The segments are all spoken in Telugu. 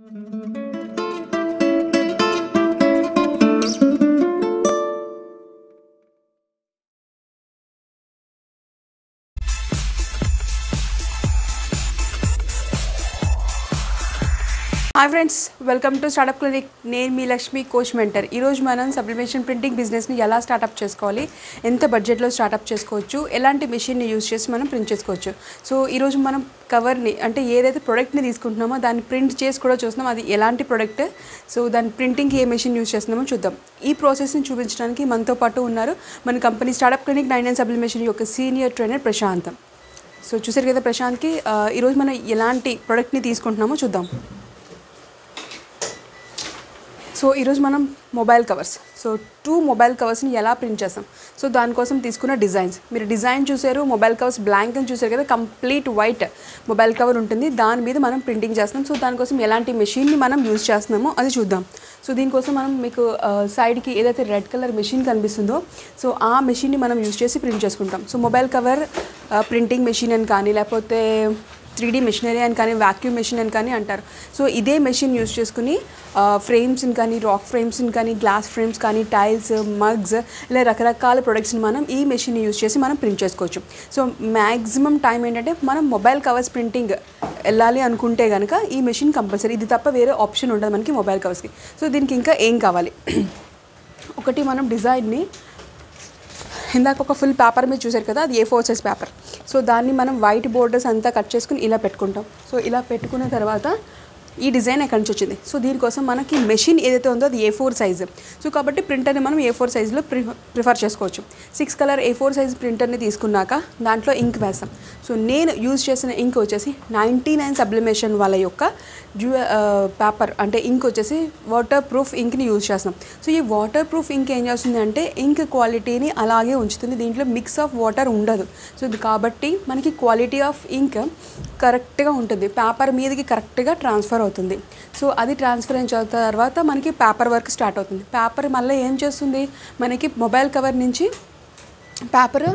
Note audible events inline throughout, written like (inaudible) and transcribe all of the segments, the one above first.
Thank you. Hi friends welcome to startup clinic నేను మీ లక్ష్మి కోచ్ మెంటర్ ఈరోజు మనం సబ్లిమేషన్ ప్రింటింగ్ బిజినెస్ని ఎలా స్టార్టప్ చేసుకోవాలి ఎంత బడ్జెట్లో స్టార్టప్ చేసుకోవచ్చు ఎలాంటి మెషిన్ని యూజ్ చేసి మనం ప్రింట్ చేసుకోవచ్చు. సో ఈరోజు మనం కవర్ని అంటే ఏదైతే ప్రోడక్ట్ని తీసుకుంటున్నామో దాన్ని ప్రింట్ చేసి కూడా చూస్తున్నాం అది ఎలాంటి ప్రోడక్ట్ సో దాని ప్రింటింగ్కి ఏ మెషిన్ యూజ్ చేస్తున్నామో చూద్దాం. ఈ ప్రాసెస్ని చూపించడానికి మనతో పాటు ఉన్నారు మన company startup clinic nine nine sublimation యొక్క సీనియర్ ట్రైనర్ ప్రశాంతం. సో చూసారు కదా ప్రశాంత్కి ఈరోజు మనం ఎలాంటి ప్రోడక్ట్ని తీసుకుంటున్నామో చూద్దాం. సో ఈరోజు మనం mobile covers so to mobile కవర్స్ని ఎలా ప్రింట్ చేస్తాం? సో దానికోసం తీసుకున్న డిజైన్స్ మీరు డిజైన్ చూసారు మొబైల్ కవర్స్ బ్లాంక్ అని చూసారు కదా కంప్లీట్ వైట్ మొబైల్ కవర్ ఉంటుంది. దాని మీద మనం ప్రింటింగ్ చేస్తాం సో దానికోసం ఎలాంటి మెషిన్ని మనం యూజ్ చేస్తున్నామో అది చూద్దాం. సో దీనికోసం మనం మీకు సైడ్కి ఏదైతే రెడ్ కలర్ మెషిన్ కనిపిస్తుందో సో ఆ మెషిన్ని మనం యూజ్ చేసి ప్రింట్ చేసుకుంటాం. So mobile cover printing machine అని కానీ లేకపోతే త్రీ డీ మెషినరీ అని కానీ వాక్యూమ్ మెషిన్ అని కానీ అంటారు. సో ఇదే మెషిన్ యూస్ చేసుకుని ఫ్రేమ్స్ని కానీ రాక్ ఫ్రేమ్స్ని కానీ గ్లాస్ ఫ్రేమ్స్ కానీ టైల్స్ మగ్స్ ఇలా రకరకాల ప్రొడక్ట్స్ని మనం ఈ మెషిన్ని యూస్ చేసి మనం ప్రింట్ చేసుకోవచ్చు. సో మ్యాక్సిమం టైం ఏంటంటే మనం మొబైల్ కవర్స్ ప్రింటింగ్ వెళ్ళాలి అనుకుంటే కనుక ఈ మెషిన్ కంపల్సరీ. ఇది తప్ప వేరే ఆప్షన్ ఉండదు మనకి మొబైల్ కవర్స్కి. సో దీనికి ఇంకా ఏం కావాలి? (clears throat) ఒకటి మనం డిజైన్ని ఇందాక ఒక ఫుల్ పేపర్ మీద చూసారు కదా అది A four size paper so దాన్ని మనం వైట్ బోర్డర్స్ అంతా కట్ చేసుకుని ఇలా పెట్టుకుంటాం. సో ఇలా పెట్టుకున్న తర్వాత ఈ డిజైన్ ఎక్కడి నుంచి వచ్చింది? సో దీనికోసం మనకి మెషిన్ ఏదైతే ఉందో అది ఏ ఫోర్ సైజు సో కాబట్టి ప్రింటర్ని మనం ఏ ఫోర్ సైజులో ప్రిఫర్ చేసుకోవచ్చు. Six colour A four size ప్రింటర్ని తీసుకున్నాక దాంట్లో ఇంక్ వేస్తాం. సో నేను యూజ్ చేసిన ఇంక్ వచ్చేసి నైంటీ నైన్ సబ్లిమేషన్ వాళ్ళ యొక్క జ్యూ పేపర్ అంటే ఇంక్ వచ్చేసి వాటర్ ప్రూఫ్ ఇంక్ని యూజ్ చేస్తాం. సో ఈ వాటర్ ప్రూఫ్ ఇంక్ ఏం చేస్తుంది అంటే ఇంక్ క్వాలిటీని అలాగే ఉంచుతుంది. దీంట్లో మిక్స్ ఆఫ్ వాటర్ ఉండదు. సో కాబట్టి మనకి క్వాలిటీ ఆఫ్ ఇంక్ కరెక్ట్గా ఉంటుంది. పేపర్ మీదకి కరెక్ట్గా ట్రాన్స్ఫర్ అవుతుంది. సో అది ట్రాన్స్ఫర్ అయిన తర్వాత మనకి పేపర్ వర్క్ స్టార్ట్ అవుతుంది. పేపర్ మళ్ళీ ఏం చేస్తుంది? మనకి మొబైల్ కవర్ నుంచి పేపర్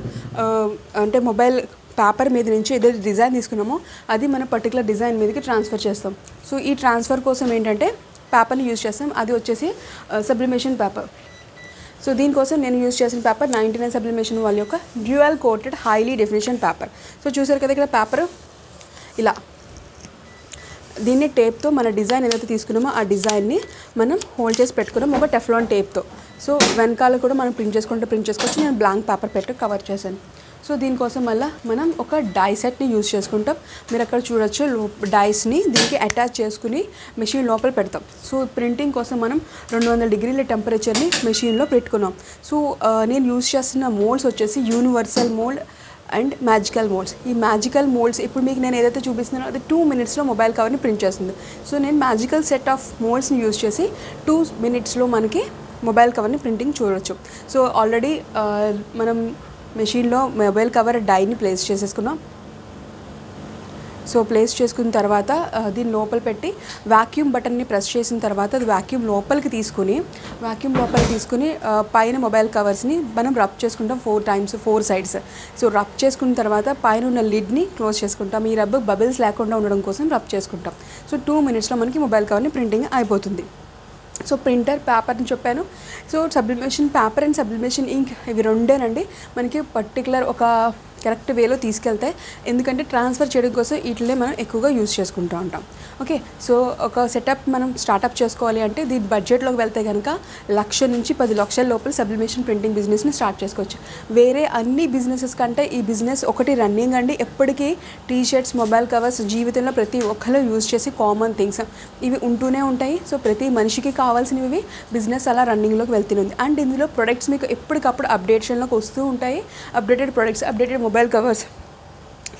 అంటే మొబైల్ పేపర్ మీద నుంచి ఏదైతే డిజైన్ తీసుకున్నామో అది మన పర్టికులర్ డిజైన్ మీదకి ట్రాన్స్ఫర్ చేస్తాం. సో ఈ ట్రాన్స్ఫర్ కోసం ఏంటంటే పేపర్ని యూజ్ చేస్తాం. అది వచ్చేసి సబ్లిమేషన్ పేపర్. సో దీనికోసం నేను యూజ్ చేసిన పేపర్ నైంటీ నైన్ సబ్లిమేషన్ వాళ్ళ యొక్క dual coated highly definition paper. So చూసారు కదా ఇక్కడ పేపర్? ఇలా. దీన్ని టేప్తో మన డిజైన్ ఏదైతే తీసుకున్నామో ఆ డిజైన్ని మనం హోల్డ్ చేసి పెట్టుకున్నాం ఒక టెఫ్లాన్ టేప్తో. సో వెనకాల కూడా మనం ప్రింట్ చేసుకుంటే ప్రింట్ చేసుకోవచ్చు. నేను బ్లాంక్ పేపర్ పెట్టి కవర్ చేశాను. సో దీనికోసం మళ్ళీ మనం ఒక డై సెట్ని యూజ్ చేసుకుంటాం. మీరు అక్కడ చూడొచ్చు డైస్ని దీనికి అటాచ్ చేసుకుని మెషిన్ లోపల పెడతాం. సో ప్రింటింగ్ కోసం మనం రెండు వందల డిగ్రీల టెంపరేచర్ని మెషిన్లో పెట్టుకున్నాం. సో నేను యూజ్ చేస్తున్న మోల్డ్స్ వచ్చేసి universal mould and magical moulds. ఈ మ్యాజికల్ మోల్డ్స్ ఇప్పుడు మీకు నేను ఏదైతే చూపిస్తున్నానో అది టూ మినిట్స్లో మొబైల్ కవర్ని ప్రింట్ చేస్తుంది. సో నేను మ్యాజికల్ సెట్ ఆఫ్ మోల్డ్స్ని యూజ్ చేసి టూ మినిట్స్లో మనకి మొబైల్ కవర్ని ప్రింటింగ్ చూడవచ్చు సో ఆల్రెడీ uh, మనం మెషిన్లో మొబైల్ కవర్ డైని ప్లేస్ చేసేసుకున్నాం. సో ప్లేస్ చేసుకున్న తర్వాత దీని దీన్ని లోపల పెట్టి వాక్యూమ్ బటన్ని ప్రెస్ చేసిన తర్వాత అది వాక్యూమ్ లోపలికి తీసుకుని వాక్యూమ్ లోపలికి తీసుకుని పైన మొబైల్ కవర్స్ని మనం రబ్ చేసుకుంటాం four times four sides so rub చేసుకున్న తర్వాత పైన ఉన్న లిడ్ని క్లోజ్ చేసుకుంటాం. ఈ రబ్ బబుల్స్ లేకుండా ఉండడం కోసం రబ్ చేసుకుంటాం. సో టూ మినిట్స్లో మనకి మొబైల్ కవర్ని ప్రింటింగ్ అయిపోతుంది. సో ప్రింటర్ పేపర్ని చెప్పాను. So sublimation paper and sublimation ink ఇవి రెండేనండి. మనకి పర్టికులర్ ఒక కరెక్ట్ వేలో తీసుకెళ్తే ఎందుకంటే ట్రాన్స్ఫర్ చేయడం కోసం వీటినే మనం ఎక్కువగా యూజ్ చేసుకుంటూ ఉంటాం. ఓకే సో ఒక సెటప్ మనం స్టార్టప్ చేసుకోవాలి అంటే దీని బడ్జెట్లోకి వెళ్తే కనుక లక్ష నుంచి పది లక్షల లోపల సబ్లిమేషన్ ప్రింటింగ్ బిజినెస్ని స్టార్ట్ చేసుకోవచ్చు. వేరే అన్ని బిజినెసెస్ కంటే ఈ బిజినెస్ ఒకటి రన్నింగ్ అండి. ఎప్పటికీ టీ షర్ట్స్ మొబైల్ కవర్స్ జీవితంలో ప్రతి ఒక్కరు యూజ్ చేసి కామన్ థింగ్స్ ఇవి ఉంటూనే ఉంటాయి. సో ప్రతి మనిషికి కావాల్సినవి బిజినెస్ అలా రన్నింగ్లోకి వెళ్తుంది అండ్ ఇందులో ప్రొడక్ట్స్ మీకు ఎప్పటికప్పుడు అప్డేషన్లోకి వస్తూ ఉంటాయి. Updated products updated mobile covers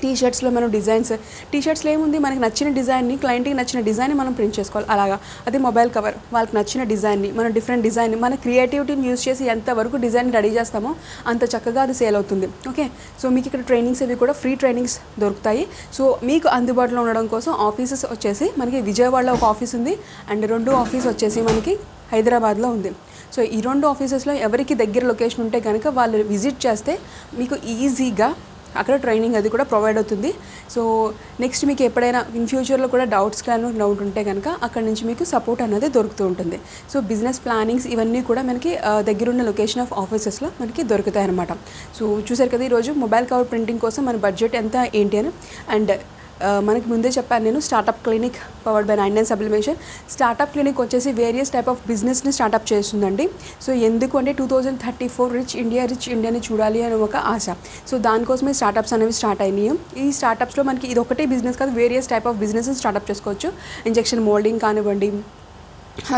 T షర్ట్స్లో మనం డిజైన్స్ టీ షర్ట్స్లో ఏముంది? మనకి నచ్చిన డిజైన్ని క్లయింట్కి నచ్చిన డిజైన్ని మనం ప్రింట్ చేసుకోవాలి. అలాగా. అది మొబైల్ కవర్ వాళ్ళకి నచ్చిన డిజైన్ని మనం డిఫరెంట్ డిజైన్ని మన క్రియేటివిటీని యూజ్ చేసి ఎంతవరకు డిజైన్ రెడీ చేస్తామో అంత చక్కగా అది సేల్ అవుతుంది. ఓకే సో మీకు ఇక్కడ ట్రైనింగ్స్ అవి కూడా ఫ్రీ ట్రైనింగ్స్ దొరుకుతాయి. సో మీకు అందుబాటులో ఉండడం కోసం ఆఫీసెస్ వచ్చేసి మనకి విజయవాడలో ఒక ఆఫీస్ ఉంది. అండ్ రెండు ఆఫీస్ వచ్చేసి మనకి హైదరాబాద్లో ఉంది. సో ఈ రెండు ఆఫీసెస్లో ఎవరికి దగ్గర లొకేషన్ ఉంటే కనుక వాళ్ళు విజిట్ చేస్తే మీకు ఈజీగా అక్కడ ట్రైనింగ్ అది కూడా ప్రొవైడ్ అవుతుంది. సో నెక్స్ట్ మీకు ఎప్పుడైనా ఇన్ ఫ్యూచర్లో కూడా డౌట్స్ కానీ డౌట్ ఉంటే కనుక అక్కడ నుంచి మీకు సపోర్ట్ అనేది దొరుకుతూ ఉంటుంది. సో బిజినెస్ ప్లానింగ్స్ ఇవన్నీ కూడా మనకి దగ్గరున్న లొకేషన్ ఆఫ్ ఆఫీసెస్లో మనకి దొరుకుతాయి అనమాట సో చూసారు కదా ఈరోజు మొబైల్ కవర్ ప్రింటింగ్ కోసం మన బడ్జెట్ ఎంత ఏంటి అని? అండ్ మనకి ముందే చెప్పాను నేను startup clinic powered by nine nine sublimation startup clinic వచ్చేసి వేరియస్ టైప్ ఆఫ్ బిజినెస్ని స్టార్టప్ చేస్తుందండి. సో ఎందుకు అంటే two thousand thirty four rich India rich ఇండియాని చూడాలి అని ఒక ఆశ. సో దానికోసమే స్టార్టప్స్ అనేవి స్టార్ట్ అయినాయి. ఈ స్టార్టప్స్లో మనకి ఇది ఒకటే బిజినెస్ కాదు various type of business startup చేసుకోవచ్చు. ఇంజెక్షన్ మోల్డింగ్ కానివ్వండి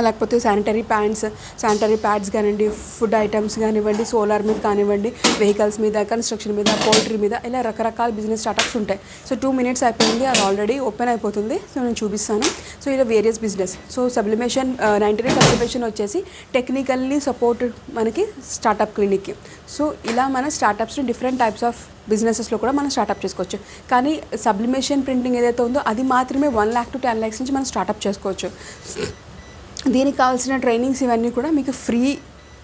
లేకపోతే శానిటరీ ప్యాంట్స్ శానిటరీ ప్యాడ్స్ కానివ్వండి ఫుడ్ ఐటమ్స్ కానివ్వండి సోలార్ మీద కానివ్వండి వెహికల్స్ మీద కన్స్ట్రక్షన్ మీద పోల్ట్రీ మీద ఇలా రకరకాల బిజినెస్ స్టార్టప్స్ ఉంటాయి. సో టూ మినిట్స్ అయిపోయింది అది ఆల్రెడీ ఓపెన్ అయిపోతుంది. సో నేను చూపిస్తాను. సో ఇలా various business so sublimation ninety nine sublimation వచ్చేసి టెక్నికల్లీ సపోర్ట్ మనకి స్టార్టప్ క్లినిక్కి సో ఇలా మన స్టార్టప్స్ని డిఫరెంట్ టైప్స్ ఆఫ్ బిజినెసెస్లో కూడా మనం స్టార్టప్ చేసుకోవచ్చు. కానీ సబ్లిమేషన్ ప్రింటింగ్ ఏదైతే ఉందో అది మాత్రమే one lakh to ten lakhs నుంచి మనం స్టార్టప్ చేసుకోవచ్చు. దీనికి కావాల్సిన ట్రైనింగ్స్ ఇవన్నీ కూడా మీకు ఫ్రీ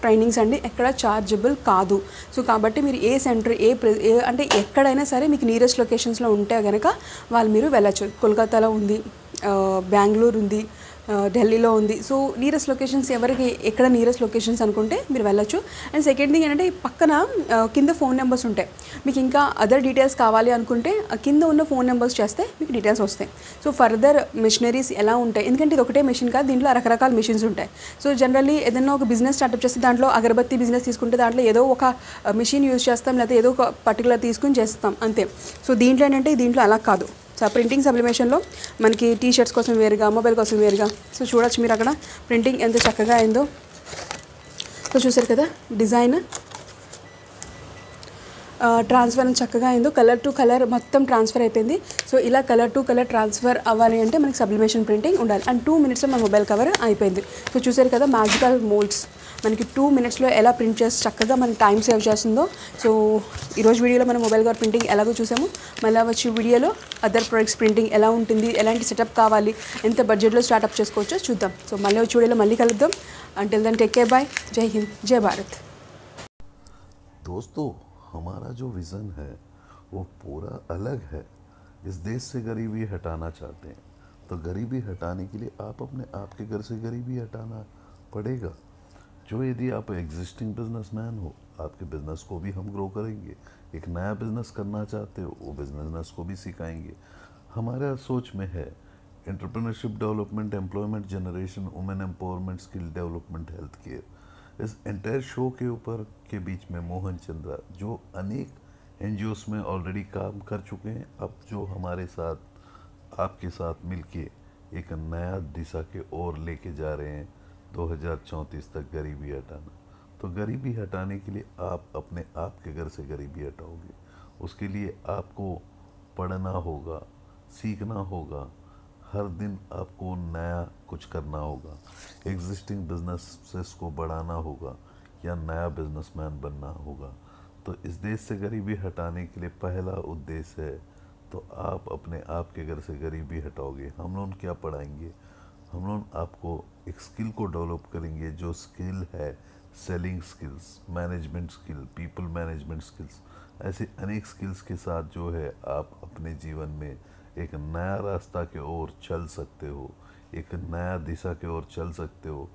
ట్రైనింగ్స్ అండి. ఎక్కడ చార్జబుల్ కాదు. సో కాబట్టి మీరు ఏ సెంటర్ ఏ ప్రె ఏ అంటే ఎక్కడైనా సరే మీకు నియరెస్ట్ లొకేషన్స్లో ఉంటే కనుక వాళ్ళు మీరు వెళ్ళచ్చు. కోల్కతాలో ఉంది బెంగళూరు ఉంది ఢిల్లీలో ఉంది. సో నియరెస్ట్ లొకేషన్స్ ఎవరికి ఎక్కడ నియరెస్ట్ లొకేషన్స్ అనుకుంటే మీరు వెళ్ళొచ్చు. అండ్ సెకండ్ థింగ్ ఏంటంటే పక్కన కింద ఫోన్ నెంబర్స్ ఉంటాయి. మీకు ఇంకా అదర్ డీటెయిల్స్ కావాలి అనుకుంటే కింద ఉన్న ఫోన్ నెంబర్స్ చేస్తే మీకు డీటెయిల్స్ వస్తాయి. సో ఫర్దర్ మిషనరీస్ ఎలా ఉంటాయి? ఎందుకంటే ఇది ఒకటే మెషిన్ కాదు దీంట్లో రకరకాల మిషన్స్ ఉంటాయి. సో జనరల్లీ ఏదైనా ఒక బిజినెస్ స్టార్ట్అప్ చేస్తే దాంట్లో అగరబత్తి బిజినెస్ తీసుకుంటే దాంట్లో ఏదో ఒక మిషన్ యూజ్ చేస్తాం లేకపోతే ఏదో ఒక పర్టికులర్ తీసుకుని చేస్తాం అంతే. సో దీంట్లో ఏంటంటే దీంట్లో అలా కాదు. సో ప్రింటింగ్ సబ్లిమేషన్లో మనకి టీ షర్ట్స్ కోసం వేరుగా మొబైల్ కోసం వేరుగా. సో చూడొచ్చు మీరు అక్కడ. ప్రింటింగ్ ఎంత చక్కగా అయిందో. సో చూసారు కదా డిజైన్ ట్రాన్స్ఫర్ అని చక్కగా అయిందో కలర్ టు కలర్ మొత్తం ట్రాన్స్ఫర్ అయిపోయింది సో ఇలా కలర్ టు కలర్ ట్రాన్స్ఫర్ అవ్వాలి అంటే మనకి సబ్లిమేషన్ ప్రింటింగ్ ఉండాలి అండ్ టూ మినిట్స్లో మన మొబైల్ కవర్ అయిపోయింది సో చూసారు కదా మ్యాజికల్ మోల్డ్స్ మనకి టూ మినిట్స్లో ఎలా ప్రింట్ చేసి చక్కగా మన టైం సేవ్ చేస్తుందో సో ఈరోజు వీడియోలో మనం మొబైల్ కవర్ ప్రింటింగ్ ఎలాగో చూసాము మళ్ళీ వచ్చి వీడియోలో అదర్ ప్రొడక్ట్స్ ప్రింటింగ్ ఎలా ఉంటుంది ఎలాంటి సెటప్ కావాలి ఎంత బడ్జెట్లో స్టార్ట్అప్ చేసుకోవచ్చో చూద్దాం సో మళ్ళీ వచ్చి వీడియోలో మళ్ళీ కలుద్దాం until then take care bye Jai Hind Jai Bharat दोस्तों हमारा जो विज़न है, वो पूरा अलग है। इस देश से गरीबी हटाना चाहते हैं। तो गरीबी हटाने के लिए आप अपने आपके घर से गरीबी हटाना पड़ेगा। जो यदि आप एग्जिस्टिंग बिजनेसमैन हो, आपके बिज़नेस को भी हम ग्रो करेंगे। एक नया बिज़नेस करना चाहते हो, वो बिज़नेस को भी सिखाएँगे। हमारा सोच में है entrepreneurship development employment generation women empowerment skill development health care इस एंटायर शो के ऊपर के बीच में मोहन चंद्रा, जो अनेक एन में ऑलरेडी काम कर चुके हैं, अब जो हमारे साथ, आपके साथ मिलके एक नया दिशा के ओर लेके जा रहे हैं 2034 तक गरीबी हटाना। तो गरीबी हटाने के लिए आप अपने आप के घर से गरीबी हटाओगे। उसके लिए आपको पढ़ना होगा, सीखना होगा हर दिन आपको नया कुछ करना होगा। एग्जिस्टिंग बिजनेसेस को बढ़ाना होगा या नया बिजनेसमैन बनना होगा। तो इस देश से गरीबी हटाने के लिए पहला उद्देश्य है तो आप अपने आप के घर से गरीबी हटाओगे। हम लोग क्या पढ़ाएँगे? हम लोग आपको एक स्किल को डेवलप करेंगे जो स्किल है selling skills management skill people management skills ऐसे अनेक स्किल्स के साथ जो है आप अपने जीवन में एक नया रास्ता के ओर चल सकते हो, एक नया दिशा के ओर चल सकते हो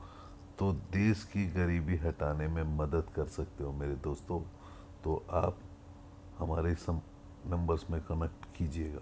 तो देश की गरीबी हटाने में मदद कर सकते हो मेरे दोस्तों। तो आप हमारे सम नंबर्स में कनेक्ट कीजिएगा।